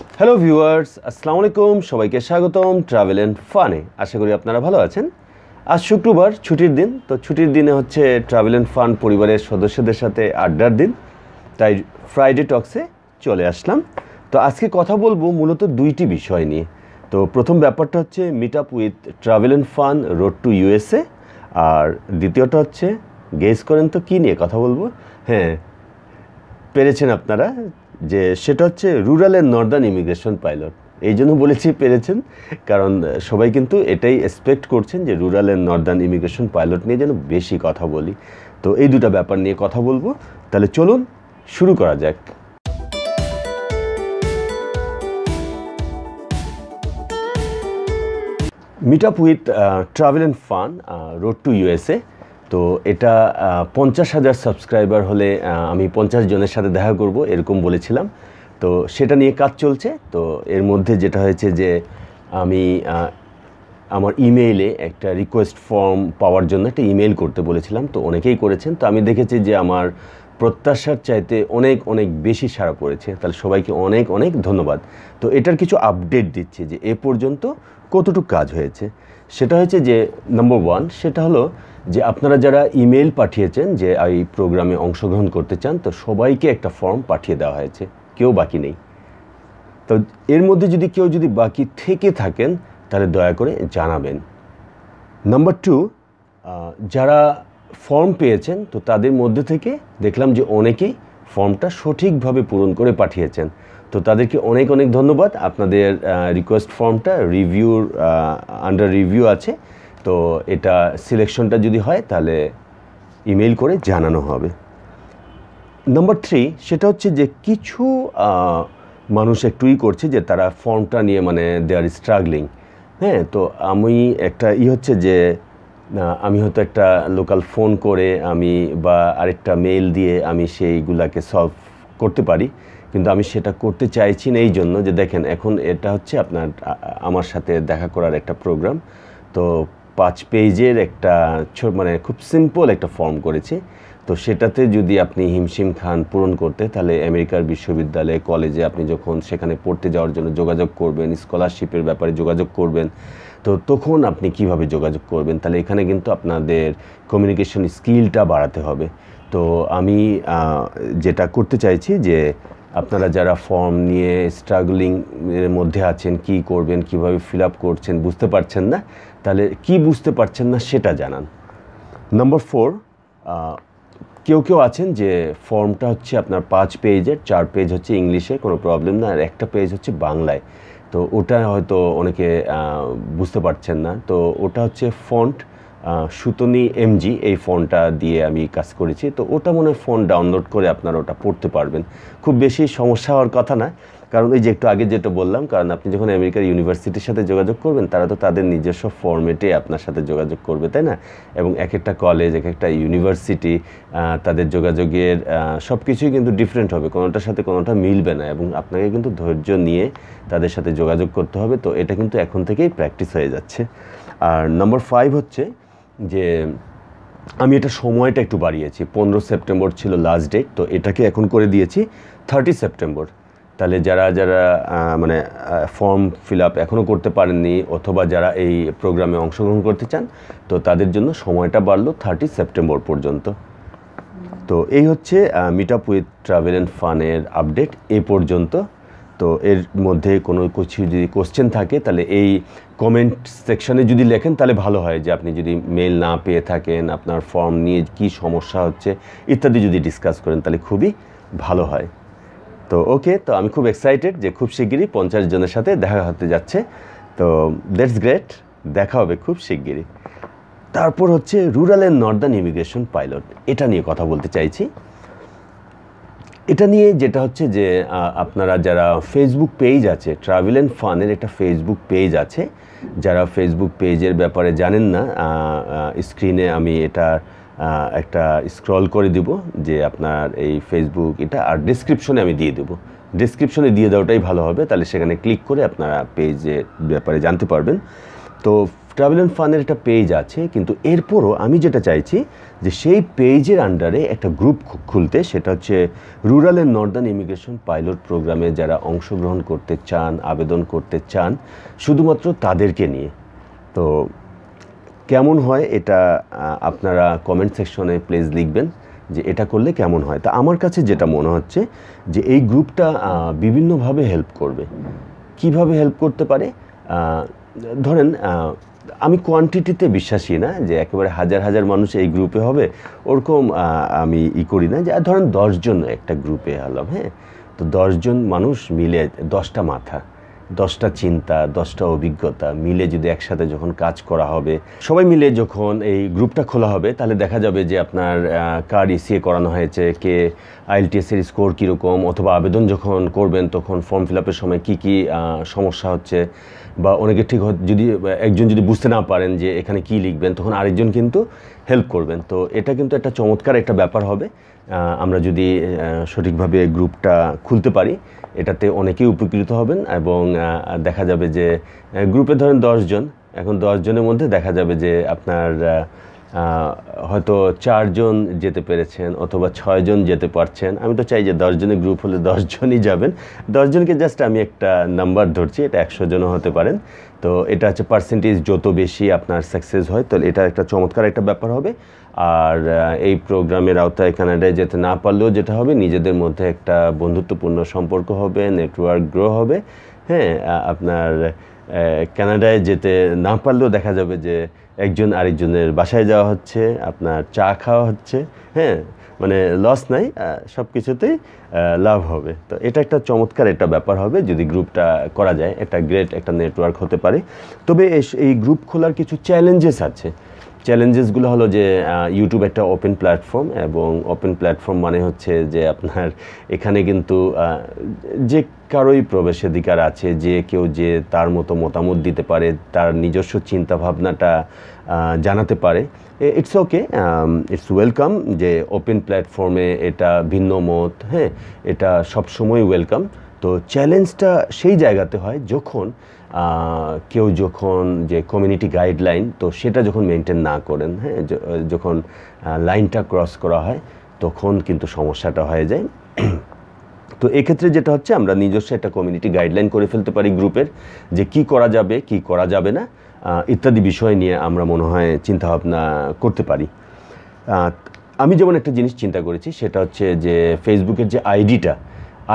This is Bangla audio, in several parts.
হ্যালো ভিউয়ার্স আসসালামু আলাইকুম সবাইকে স্বাগতম ট্রাভেল অ্যান্ড ফানে আশা করি আপনারা ভালো আছেন। আজ শুক্রবার, ছুটির দিন। তো ছুটির দিনে হচ্ছে ট্রাভেল অ্যান্ড ফান পরিবারের সদস্যদের সাথে আড্ডার দিন। তাই ফ্রাইডে টক্সে চলে আসলাম। তো আজকে কথা বলব মূলত দুইটি বিষয় নিয়ে। তো প্রথম ব্যাপারটা হচ্ছে meet up with travel and fun road to USA আর দ্বিতীয়টা হচ্ছে গেস করেন তো কী নিয়ে কথা বলব? হ্যাঁ পেরেছেন আপনারা? যে সেটা হচ্ছে rural and northern immigration pilot এই জন্য বলেছি, পেরেছেন? কারণ সবাই কিন্তু এটাই এক্সপেক্ট করছেন যে rural and northern immigration pilot নিয়ে যেন বেশি কথা বলি। তো এই দুটো ব্যাপার নিয়ে কথা বলব। তাহলে চলুন, শুরু করা যাক। Meet up with travel and fun road to USA তো এটা পঞ্চাশ হাজার সাবস্ক্রাইবার হলে আমি পঞ্চাশ জনের সাথে দেখা করব, এরকম বলেছিলাম। তো সেটা নিয়ে কাজ চলছে। তো এর মধ্যে যেটা হয়েছে যে, আমি আমার ইমেইলে একটা রিকোয়েস্ট ফর্ম পাওয়ার জন্য একটা ইমেল করতে বলেছিলাম। তো অনেকেই করেছেন। তো আমি দেখেছি যে আমার প্রত্যাশার চাইতে অনেক অনেক বেশি সাড়া পড়েছে। তাহলে সবাইকে অনেক অনেক ধন্যবাদ। তো এটার কিছু আপডেট দিচ্ছে যে, এ পর্যন্ত কতটুকু কাজ হয়েছে। সেটা হচ্ছে যে নম্বর ওয়ান সেটা হলো যে আপনারা যারা ইমেল পাঠিয়েছেন যে এই প্রোগ্রামে অংশগ্রহণ করতে চান, তো সবাইকে একটা ফর্ম পাঠিয়ে দেওয়া হয়েছে। কেউ বাকি নেই। তো এর মধ্যে যদি কেউ যদি বাকি থেকে থাকেন, তাহলে দয়া করে জানাবেন। নাম্বার টু যারা ফর্ম পেয়েছেন, তো তাদের মধ্যে থেকে দেখলাম যে অনেকেই ফর্মটা সঠিকভাবে পূরণ করে পাঠিয়েছেন। তো তাদেরকে অনেক অনেক ধন্যবাদ। আপনাদের রিকোয়েস্ট ফর্মটা রিভিউর আন্ডার রিভিউ আছে। তো এটা সিলেকশনটা যদি হয়, তাহলে ইমেল করে জানানো হবে। নাম্বার থ্রি সেটা হচ্ছে যে কিছু মানুষ একটুই করছে যে তারা ফর্মটা নিয়ে মানে দে আর স্ট্রাগলিং হ্যাঁ তো আমি একটা ই হচ্ছে যে আমি হয়তো একটা লোকাল ফোন করে আমি বা আরেকটা মেইল দিয়ে আমি সেইগুলাকে সলভ করতে পারি। কিন্তু আমি সেটা করতে চাইছি না এই জন্য যে দেখেন, এখন এটা হচ্ছে আপনার আমার সাথে দেখা করার একটা প্রোগ্রাম তো পাঁচ পেজের একটা মানে খুব সিম্পল একটা ফর্ম করেছি। তো সেটাতে যদি আপনি হিমশিম খান পূরণ করতে, তাহলে আমেরিকার বিশ্ববিদ্যালয়ে কলেজে আপনি যখন সেখানে পড়তে যাওয়ার জন্য যোগাযোগ করবেন স্কলারশিপের ব্যাপারে যোগাযোগ করবেন, তো তখন আপনি কীভাবে যোগাযোগ করবেন? তাহলে এখানে কিন্তু আপনাদের কমিউনিকেশন স্কিলটা বাড়াতে হবে। তো আমি যেটা করতে চাইছি যে আপনারা যারা ফর্ম নিয়ে স্ট্রাগলিং এর মধ্যে আছেন, কি করবেন, কীভাবে ফিল আপ করছেন, বুঝতে পারছেন না, তাহলে কি বুঝতে পারছেন না সেটা জানান। নম্বর ফোর কেউ কেউ আছেন যে ফর্মটা হচ্ছে আপনার পাঁচ পেজের চার পেজ হচ্ছে ইংলিশে, কোনো প্রবলেম না, আর একটা পেজ হচ্ছে বাংলায়। তো ওটা হয়তো অনেকে বুঝতে পারছেন না। তো ওটা হচ্ছে ফন্ট সুতনি এমজি এই ফোনটা দিয়ে আমি কাজ করেছি। তো ওটা মনে হয় ফোন ডাউনলোড করে আপনারা ওটা পড়তে পারবেন। খুব বেশি সমস্যা হওয়ার কথা না, কারণ এই যে একটু আগে যেটা বললাম, কারণ আপনি যখন আমেরিকার ইউনিভার্সিটির সাথে যোগাযোগ করবেন, তারা তো তাদের নিজস্ব ফর্মেটে আপনার সাথে যোগাযোগ করবে, তাই না? এবং এক একটা কলেজ এক একটা ইউনিভার্সিটি তাদের যোগাযোগের সব কিছুই কিন্তু ডিফারেন্ট হবে। কোনোটার সাথে কোনোটা মিলবে না এবং আপনাকে কিন্তু ধৈর্য নিয়ে তাদের সাথে যোগাযোগ করতে হবে। তো এটা কিন্তু এখন থেকেই প্র্যাকটিস হয়ে যাচ্ছে। আর নম্বর ফাইভ হচ্ছে যে আমি এটা সময়টা একটু বাড়িয়েছি। পনেরো সেপ্টেম্বর ছিল লাস্ট ডেট তো এটাকে এখন করে দিয়েছি থার্টি সেপ্টেম্বর। তাহলে যারা যারা মানে ফর্ম ফিল আপ এখনও করতে পারেননি অথবা যারা এই প্রোগ্রামে অংশগ্রহণ করতে চান, তো তাদের জন্য সময়টা বাড়লো থার্টি সেপ্টেম্বর পর্যন্ত। তো এই হচ্ছে meet up with travel and ফানের update এ পর্যন্ত। তো এর মধ্যে কোনো কিছু যদি কোশ্চেন থাকে, তাহলে এই কমেন্ট সেকশনে যদি লেখেন, তাহলে ভালো হয় যে আপনি যদি মেল না পেয়ে থাকেন, আপনার ফর্ম নিয়ে কি সমস্যা হচ্ছে, ইত্যাদি যদি ডিসকাস করেন, তাহলে খুবই ভালো হয়। তো ওকে তো আমি খুব এক্সাইটেড যে খুব শিগগিরই পঞ্চাশ জনের সাথে দেখা হতে যাচ্ছে। তো দ্যাটস গ্রেট দেখা হবে খুব শিগগিরই। তারপর হচ্ছে rural and northern immigration pilot এটা নিয়ে কথা বলতে চাইছি। এটা নিয়ে যেটা হচ্ছে যে আপনারা যারা ফেসবুক পেজ আছে ট্রাভেল অ্যান্ড ফানের একটা ফেসবুক পেজ আছে, যারা ফেসবুক পেজের ব্যাপারে জানেন না স্ক্রিনে আমি এটা একটা স্ক্রল করে দিব, যে আপনার এই ফেসবুক এটা আর ডিসক্রিপশনে আমি দিয়ে দেবো। ডিসক্রিপশনে দিয়ে দেওয়াটাই ভালো হবে, তাহলে সেখানে ক্লিক করে আপনারা পেজের ব্যাপারে জানতে পারবেন। তো ট্রাভেল অ্যান্ড ফানের একটা পেজ আছে, কিন্তু এরপরও আমি যেটা চাইছি যে সেই পেজের আন্ডারে একটা গ্রুপ খুলতে, সেটা হচ্ছে rural and northern immigration pilot প্রোগ্রামে যারা অংশগ্রহণ করতে চান, আবেদন করতে চান, শুধুমাত্র তাদেরকে নিয়ে। তো কেমন হয় এটা আপনারা কমেন্ট সেকশনে প্লিজ লিখবেন যে এটা করলে কেমন হয়। তা আমার কাছে যেটা মনে হচ্ছে যে এই গ্রুপটা বিভিন্নভাবে হেল্প করবে। কীভাবে হেল্প করতে পারে? ধরেন আমি কোয়ান্টিটিতে বিশ্বাসী না যে একেবারে হাজার হাজার মানুষ এই গ্রুপে হবে। ওরকম আমি ই করি না যে ধরেন দশজন একটা গ্রুপে হলাম হ্যাঁ? তো দশজন মানুষ মিলে দশটা মাথা। দশটা চিন্তা, দশটা অভিজ্ঞতা মিলে যদি একসাথে যখন কাজ করা হবে, সবাই মিলে যখন এই গ্রুপটা খোলা হবে, তাহলে দেখা যাবে যে আপনার কার ইসিএ করানো হয়েছে, কে আইএলটিএসের স্কোর কীরকম, অথবা আবেদন যখন করবেন, তখন ফর্ম ফিল আপের সময় কী কী সমস্যা হচ্ছে, বা অনেকে ঠিক যদি, একজন যদি বুঝতে না পারেন যে এখানে কি লিখবেন, তখন আরেকজন কিন্তু হেল্প করবেন। তো এটা কিন্তু একটা চমৎকার একটা ব্যাপার হবে। আমরা যদি সঠিকভাবে গ্রুপটা খুলতে পারি, এটাতে অনেকেই উপকৃত হবেন এবং দেখা যাবে যে গ্রুপে ধরেন দশজন এখন দশজনের মধ্যে দেখা যাবে যে আপনার হয়তো চারজন যেতে পেরেছেন অথবা ছয়জন যেতে পারছেন। আমি তো চাই যে দশজনের গ্রুপ হলে দশজনই যাবেন। দশজনকে জাস্ট আমি একটা নাম্বার ধরছি, এটা একশো জনও হতে পারেন। তো এটা হচ্ছে পার্সেন্টেজ যত বেশি আপনার সাকসেস হয় তো এটা একটা চমৎকার একটা ব্যাপার হবে। আর এই প্রোগ্রামের আওতায় কানাডায় যেতে না পারলেও যেটা হবে, নিজেদের মধ্যে একটা বন্ধুত্বপূর্ণ সম্পর্ক হবে, নেটওয়ার্ক গ্রো হবে। হ্যাঁ আপনার কানাডায় যেতে না পারলেও দেখা যাবে যে একজন আরেকজনের বাসায় যাওয়া হচ্ছে, আপনার চা খাওয়া হচ্ছে। হ্যাঁ মানে লস নাই সব কিছুতেই লাভ হবে। তো এটা একটা চমৎকার একটা ব্যাপার হবে যদি গ্রুপটা করা যায়, একটা গ্রেট একটা নেটওয়ার্ক হতে পারে। তবে এই গ্রুপ খোলার কিছু চ্যালেঞ্জেস আছে। চ্যালেঞ্জেসগুলো হলো যে ইউটিউব একটা ওপেন প্ল্যাটফর্ম এবং ওপেন প্ল্যাটফর্ম মানে হচ্ছে যে আপনার এখানে কিন্তু যে কারোই প্রবেশাধিকার আছে, যে কেউ যে তার মতো মতামত দিতে পারে, তার নিজস্ব চিন্তা ভাবনাটা জানাতে পারে ইটস ওকে ইটস ওয়েলকাম যে ওপেন প্ল্যাটফর্মে এটা ভিন্ন মত হ্যাঁ এটা সবসময় ওয়েলকাম তো চ্যালেঞ্জটা সেই জায়গাতে হয় যখন কেউ যখন যে কমিউনিটি গাইডলাইন তো সেটা যখন মেনটেন না করেন হ্যাঁ যখন লাইনটা ক্রস করা হয়, তখন কিন্তু সমস্যাটা হয়ে যায়। তো এক্ষেত্রে যেটা হচ্ছে, আমরা নিজস্ব একটা কমিউনিটি গাইডলাইন করে ফেলতে পারি গ্রুপের যে কি করা যাবে, কি করা যাবে না ইত্যাদি বিষয় নিয়ে আমরা মনে হয় চিন্তাভাবনা করতে পারি। আমি যেমন একটা জিনিস চিন্তা করেছি, সেটা হচ্ছে যে ফেসবুকের যে আইডিটা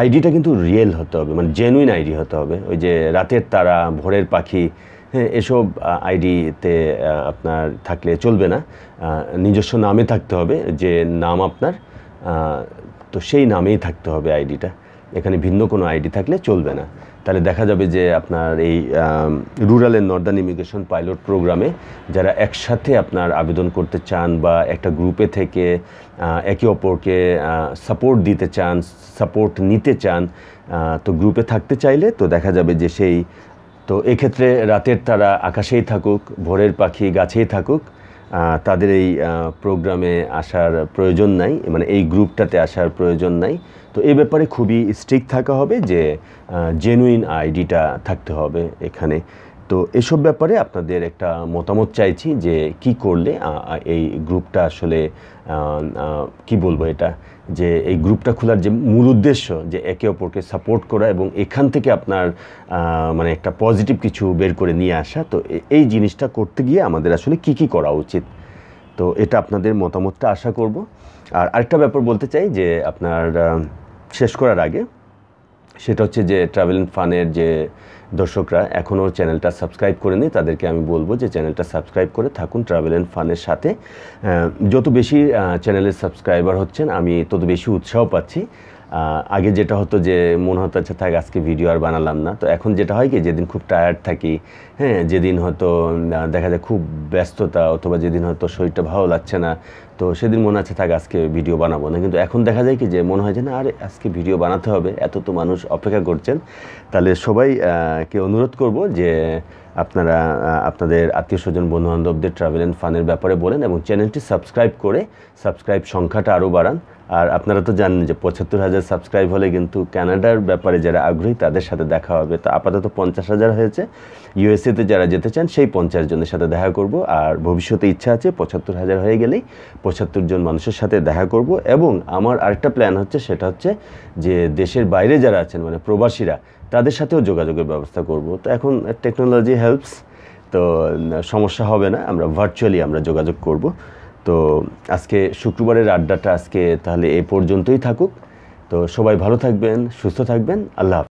আইডিটা কিন্তু রিয়েল হতে হবে মানে জেনুইন আইডি হতে হবে। ওই যে রাতের তারা, ভোরের পাখি হ্যাঁ এসব আইডিতে আপনার থাকলে চলবে না। নিজস্ব নামে থাকতে হবে, যে নাম আপনার তো সেই নামেই থাকতে হবে আইডিটা এখানে ভিন্ন কোনো আইডি থাকলে চলবে না। তাহলে দেখা যাবে যে আপনার এই rural and northern immigration pilot প্রোগ্রামে যারা একসাথে আপনার আবেদন করতে চান বা একটা গ্রুপে থেকে একে অপরকে সাপোর্ট দিতে চান সাপোর্ট নিতে চান তো গ্রুপে থাকতে চাইলে তো দেখা যাবে যে সেই, তো এক্ষেত্রে রাতের তারা আকাশেই থাকুক, ভোরের পাখি গাছেই থাকুক তাদের এই প্রোগ্রামে আসার প্রয়োজন নাই মানে এই গ্রুপটাতে আসার প্রয়োজন নাই। তো এ ব্যাপারে খুবই স্ট্রিক্ট থাকা হবে যে জেনুইন আইডিটা থাকতে হবে এখানে। তো এসব ব্যাপারে আপনাদের একটা মতামত চাইছি যে কি করলে এই গ্রুপটা আসলে কি বলব এটা, যে এই গ্রুপটা খোলার যে মূল উদ্দেশ্য, যে একে অপরকে সাপোর্ট করা এবং এখান থেকে আপনার মানে একটা পজিটিভ কিছু বের করে নিয়ে আসা, তো এই জিনিসটা করতে গিয়ে আমাদের আসলে কি কি করা উচিত? তো এটা আপনাদের মতামতটা আশা করব। আর আরেকটা ব্যাপার বলতে চাই যে আপনার শেষ করার আগে সেটা হচ্ছে যে ট্রাভেল অ্যান্ড ফানের যে দর্শকরা এখনও চ্যানেলটা সাবস্ক্রাইব করে নিই তাদেরকে আমি বলব যে চ্যানেলটা সাবস্ক্রাইব করে থাকুন ট্রাভেল অ্যান্ড ফানের সাথে। যত বেশি চ্যানেলের সাবস্ক্রাইবার হচ্ছেন, আমি তত বেশি উৎসাহ পাচ্ছি। আগে যেটা হতো যে মনে হতো আচ্ছা থাক, আজকে ভিডিও আর বানালাম না। তো এখন যেটা হয় কি, যেদিন খুব টায়ার্ড থাকি হ্যাঁ যেদিন হয়তো দেখা যায় খুব ব্যস্ততা, অথবা যেদিন হয়তো শরীরটা ভালো লাগছে না তো সেদিন মনে আছে, থাক, আজকে ভিডিও বানাবো না। কিন্তু এখন দেখা যায় কি যে মনে হয় যে না, আরে, আজকে ভিডিও বানাতে হবে, এত তো মানুষ অপেক্ষা করছেন। তাহলে সবাই কে অনুরোধ করব যে আপনারা আপনাদের আত্মীয় স্বজন, বন্ধুবান্ধবদের ট্রাভেল অ্যান্ড ফানের ব্যাপারে বলেন এবং চ্যানেলটি সাবস্ক্রাইব করে সাবস্ক্রাইব সংখ্যাটা আরও বাড়ান। আর আপনারা তো জানেন যে পঁচাত্তর হাজার সাবস্ক্রাইব হলে কিন্তু ক্যানাডার ব্যাপারে যারা আগ্রহী, তাদের সাথে দেখা হবে। তো আপাতত পঞ্চাশ হাজার হয়েছে। ইউএসএতে যারা যেতে চান, সেই পঞ্চাশ জনের সাথে দেখা করব। আর ভবিষ্যতে ইচ্ছা আছে, পঁচাত্তর হাজার হয়ে গেলেই পঁচাত্তর জন মানুষের সাথে দেখা করব এবং আমার আরেকটা প্ল্যান হচ্ছে, সেটা হচ্ছে যে দেশের বাইরে যারা আছেন মানে প্রবাসীরা, তাদের সাথেও যোগাযোগের ব্যবস্থা করব। তো এখন টেকনোলজি হেল্পস তো সমস্যা হবে না, আমরা ভার্চুয়ালি আমরা যোগাযোগ করব। তো আজকে শুক্রবারের আড্ডাটা আজকে তাহলে এ পর্যন্তই থাকুক। তো সবাই ভালো থাকবেন, সুস্থ থাকবেন, আল্লাহ।